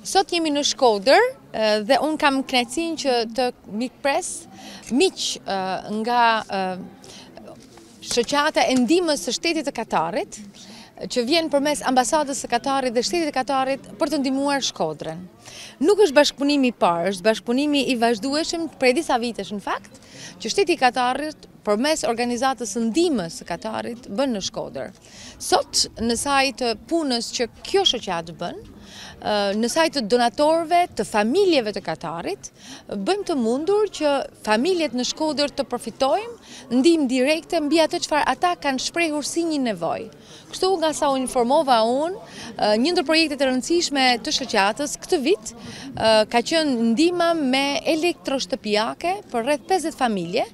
Sot jemi në Shkodër dhe unë kam kënaqësinë që të mikpres miq nga shoqata e ndihmës së shtetit të Katarit, që vjen përmes ambasadës së Katarit dhe shtetit të Katarit për të ndihmuar Shkodrën. Nuk është bashkëpunimi i parë, është bashkëpunim i vazhdueshëm prej disa vitesh në fakt, që shteti i Katarit përmes organizatës së ndihmës së Katarit bën në Shkodër. Sot në saje të punës që kjo shoqatë bën, në saje të donatorëve, të familjeve të Katarit, bëjmë të mundur që familjet në Shkodër të përfitojmë ndihmë direkte mbi atë çfarë ata kanë shprehur si një nevojë. Kështu nga sa u informova unë, një ndër projektet e rëndësishme të shoqatës këtë vit ka qenë ndihma me elektroshtëpiake për rreth 50 familje.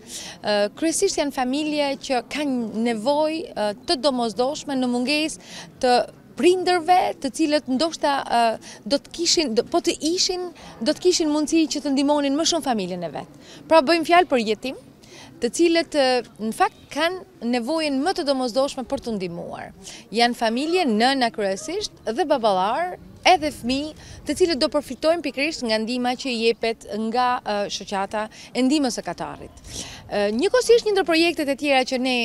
Kryesisht janë familje që kanë nevojë të domosdoshme në mungesë të prindërve të cilët ndoshta do të kishin, po të ishin, do të kishin mundësi që të ndihmonin më shumë familjen e vet. Pra bëjmë fjalë për jetimë, të cilët në fakt kanë nevojën më të domosdoshme për t'u ndihmuar. Janë familje nëna kryesisht dhe baballarë edhe fëmijë të cilët do përfitojnë pikërisht nga ndihma që i jepet nga shoqata e ndihmës së Katarit. Njëkohësisht një ndër projektet e tjera që ne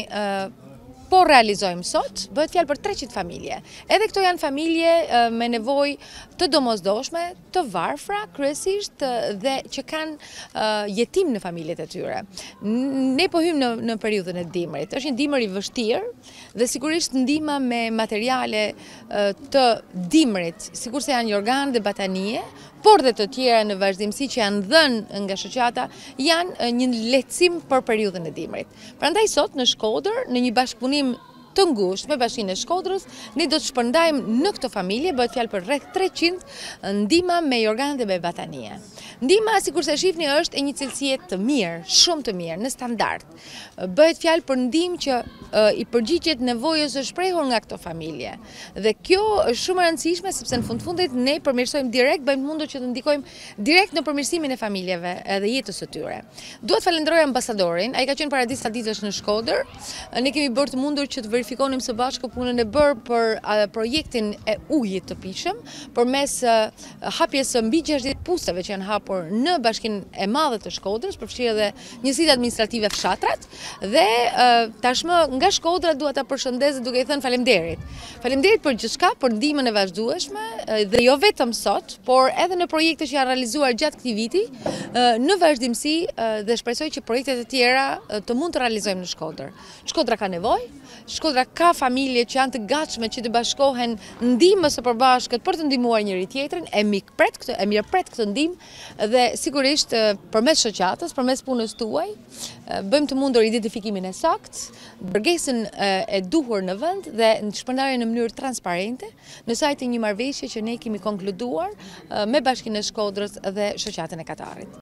po realizojmë sot, bëhet fjalë për 300 familje. Edhe këto janë familje me nevojë të domosdoshme, të varfra, kryesisht dhe që kanë jetimë në familjet e tyre. Ne po hyjmë në periudhën e dimrit. Është një dimër i vështirë dhe sigurisht ndihma me materiale të dimrit, sikurse janë jorganë dhe batanije, por dhe të tjera në vazhdimësi që janë dhënë nga shoqata, janë një lehtësim për periudhën e dimrit. Prandaj sot në Shkodër, në një bashkëpunim të ngushtë me bashkinë e Shkodrës, ne do të shpërndajmë në këto familje, bëhet fjalë për rreth 300 ndihma me jorganë dhe me batanije. Ndihma, sikurse shifni, është e një cilësie të mirë, shumë të mirë, në standard. Bëhet fjalë për ndihmë që i përgjigjet nevojës së shprehur nga këto familje. Dhe kjo është shumë e rëndësishme, sepse në fund fundit ne përmirësojmë direkt, bëjmë të mundur që të ndikojmë direkt në përmirësimin e familjeve edhe jetës së tyre. Dua të falënderoj ambasadorin, ai ka qenë para disa ditësh në Shkodër. Ne kemi bërë të mundur që të verifikonim së bashku punën e bërë për projektin e ujit të pijshëm, përmes hapjes së mbi 60 puseve që janë hapur në Bashkinë e Madhe të Shkodrës, përfshirë edhe njësitë administrative fshatrat. Dhe tashmë nga Shkodra dua ta përshëndes edhe duke i thënë faleminderit. Faleminderit për gjithçka, për ndihmën e vazhdueshme dhe jo vetëm sot, por edhe në projekte që janë realizuar gjatë këtij viti, në vazhdimësi dhe shpresoj që projekte të tjera të mund të realizojmë në Shkodër. Shkodra ka nevojë, Shkodra ka familje që janë të gatshme që të bashkohen ndihmës së përbashkët për të ndihmuar njëri-tjetrin, e mik- pret këtë, e mirëpret këtë ndihmë dhe sigurisht përmes shoqatës, përmes punës tuaj, Bëjmë të mundur identifikimin e saktë, dërgesën e duhur në vend dhe shpërndarjen në mënyrë transparente në sajë të një marrëveshjeje që ne kemi konkluduar me bashkinë e Shkodrës dhe shoqatën e Katarit.